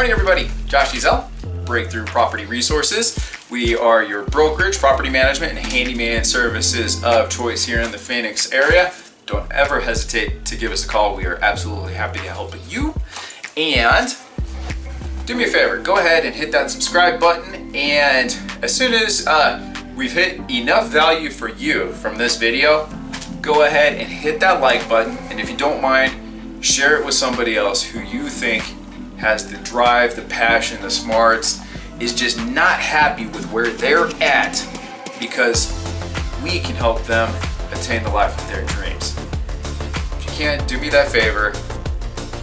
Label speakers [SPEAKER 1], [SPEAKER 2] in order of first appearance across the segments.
[SPEAKER 1] Morning everybody, Josh Ezell, Breakthrough Property Resources. We are your brokerage, property management, and handyman services of choice here in the Phoenix area. Don't ever hesitate to give us a call. We are absolutely happy to help you. And do me a favor, go ahead and hit that subscribe button. And as soon as uh, we've hit enough value for you from this video, go ahead and hit that like button. And if you don't mind, share it with somebody else who you think has the drive, the passion, the smarts, is just not happy with where they're at because we can help them attain the life of their dreams. If you can, do me that favor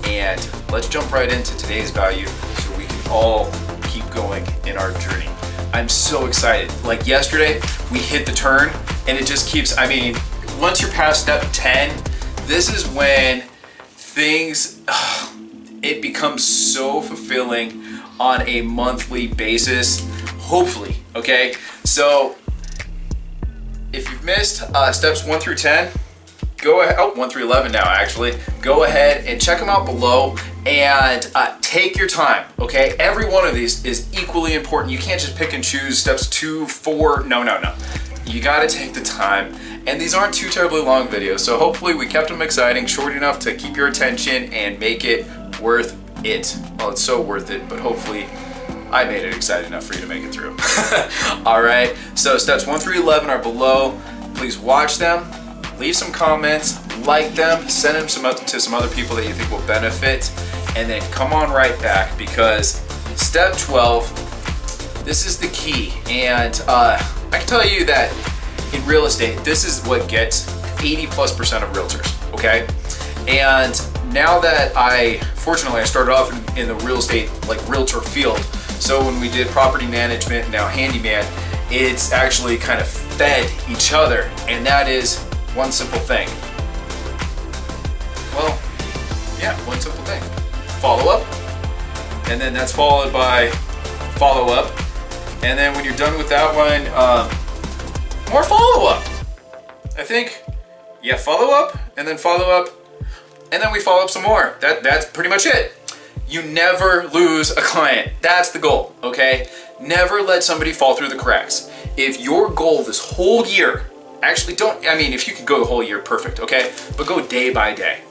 [SPEAKER 1] and let's jump right into today's value so we can all keep going in our journey. I'm so excited. Like yesterday, we hit the turn and it just keeps, I mean, once you're past step 10, this is when things, it becomes so fulfilling on a monthly basis, hopefully, okay? So if you've missed uh, steps one through 10, go ahead, oh, 1 through 11 now actually, go ahead and check them out below and uh, take your time, okay? Every one of these is equally important. You can't just pick and choose steps two, four, no, no, no. You gotta take the time. And these aren't too terribly long videos, so hopefully we kept them exciting, short enough to keep your attention and make it worth it. Well, it's so worth it, but hopefully I made it exciting enough for you to make it through. All right, so steps one through 11 are below. Please watch them, leave some comments, like them, send them some, to some other people that you think will benefit, and then come on right back because step 12, this is the key. And uh, I can tell you that in real estate, this is what gets 80 plus percent of realtors, okay? And now that I, fortunately, I started off in, in, the real estate, like realtor field. So when we did property management, now handyman, it's actually kind of fed each other. And that is one simple thing. Well, yeah, one simple thing. Follow up. And then that's followed by follow up. And then when you're done with that one, um, more follow up. I think, yeah, follow up and then follow up and then we follow up some more. That, that's pretty much it. You never lose a client. That's the goal, okay? Never let somebody fall through the cracks. If your goal this whole year, actually don't, I mean, if you could go the whole year, perfect, okay? But go day by day.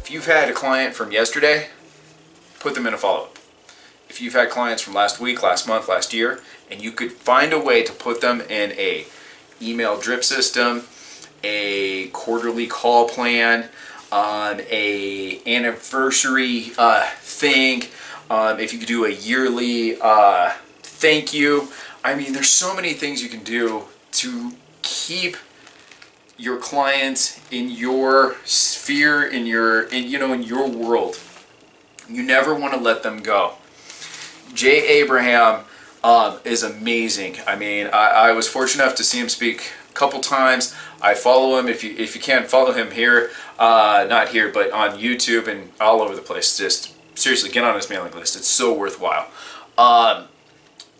[SPEAKER 1] If you've had a client from yesterday, put them in a follow-up. If you've had clients from last week, last month, last year, and you could find a way to put them in a email drip system, a quarterly call plan, on a anniversary uh, thing, um, if you could do a yearly uh, thank you. I mean, there's so many things you can do to keep your clients in your sphere, in your, in, you know, in your world. You never want to let them go. Jay Abraham um, is amazing. I mean, I, I was fortunate enough to see him speak a couple times. I follow him. If you if you can't follow him here, uh, not here, but on YouTube and all over the place. Just seriously, get on his mailing list. It's so worthwhile. Um,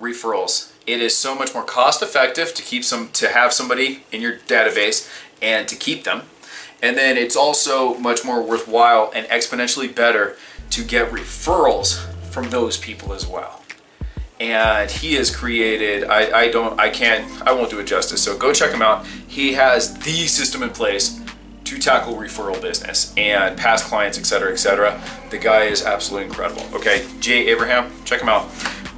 [SPEAKER 1] referrals. It is so much more cost effective to keep some to have somebody in your database and to keep them. And then it's also much more worthwhile and exponentially better to get referrals from those people as well and he has created I, I don't I can't I won't do it justice. So go check him out. He has the system in place to tackle referral business and past clients etc etc the guy is absolutely incredible. Okay Jay Abraham check him out.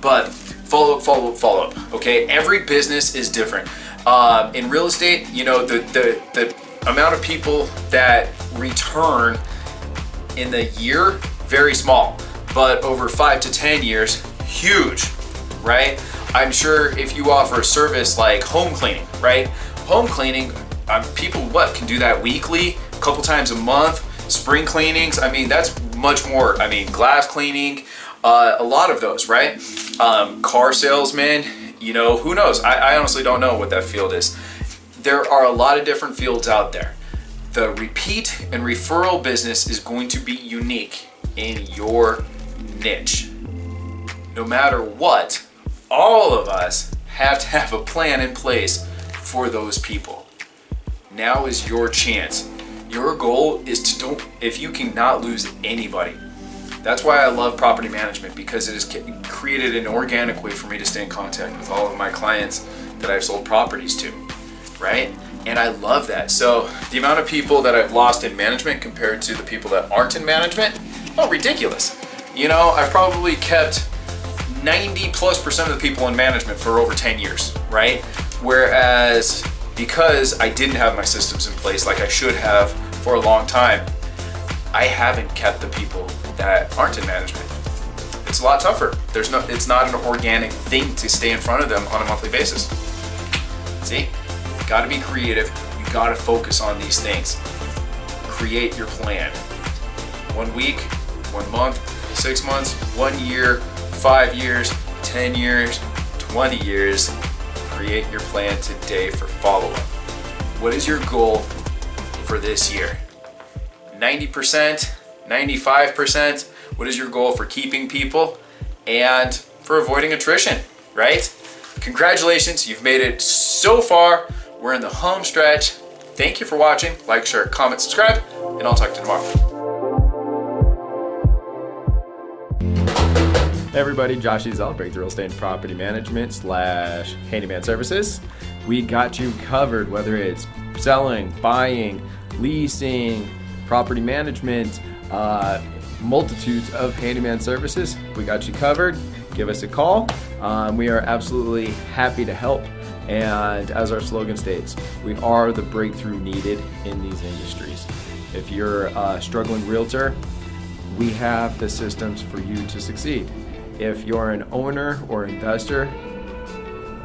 [SPEAKER 1] But follow up follow up follow up. Okay every business is different. Um, in real estate you know the, the the amount of people that return in the year very small. But over five to ten years huge right? I'm sure if you offer a service like home cleaning, right? Home cleaning, um, people what can do that weekly, a couple times a month, spring cleanings. I mean, that's much more. I mean, glass cleaning, uh, a lot of those, right? Um, car salesman, you know, who knows? I, I honestly don't know what that field is. There are a lot of different fields out there. The repeat and referral business is going to be unique in your niche. No matter what, all of us have to have a plan in place for those people. Now is your chance. Your goal is to don't, if you cannot lose anybody, That's why I love property management because it has created an organic way for me to stay in contact with all of my clients that I've sold properties to, right? And I love that. So the amount of people that I've lost in management compared to the people that aren't in management, oh, ridiculous. You know, I've probably kept 90 plus percent of the people in management for over 10 years, right? Whereas because I didn't have my systems in place like I should have for a long time, I haven't kept the people that aren't in management. It's a lot tougher. There's no it's not an organic thing to stay in front of them on a monthly basis. See? Got to be creative. You got to focus on these things. Create your plan. One week, one month, 6 months, 1 year, 5 years, 10 years, 20 years create your plan today for follow up. What is your goal for this year? 90%, 95%? What is your goal for keeping people and for avoiding attrition, right? Congratulations, you've made it so far. We're in the home stretch. Thank you for watching. Like, share, comment, subscribe, and I'll talk to you tomorrow.
[SPEAKER 2] Everybody, Josh Ezell, Breakthrough Real Estate and Property Management slash Handyman Services. We got you covered, whether it's selling, buying, leasing, property management, uh, multitudes of handyman services. We got you covered. Give us a call. Um, we are absolutely happy to help. And as our slogan states, we are the breakthrough needed in these industries. If you're a struggling realtor, we have the systems for you to succeed if you're an owner or investor,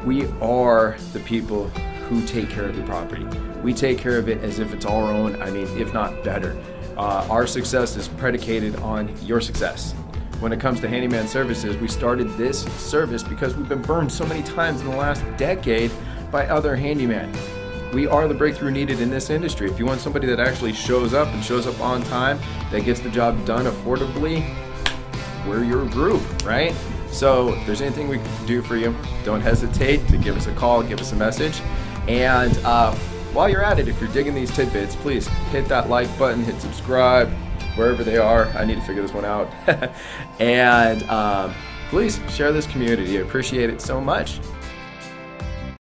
[SPEAKER 2] we are the people who take care of your property. We take care of it as if it's our own, I mean, if not better. Uh, our success is predicated on your success. When it comes to handyman services, we started this service because we've been burned so many times in the last decade by other handyman. We are the breakthrough needed in this industry. If you want somebody that actually shows up and shows up on time, that gets the job done affordably, we're your group, right? So if there's anything we can do for you, don't hesitate to give us a call, give us a message. And uh, while you're at it, if you're digging these tidbits, please hit that like button, hit subscribe, wherever they are. I need to figure this one out. and um, please share this community. I appreciate it so much.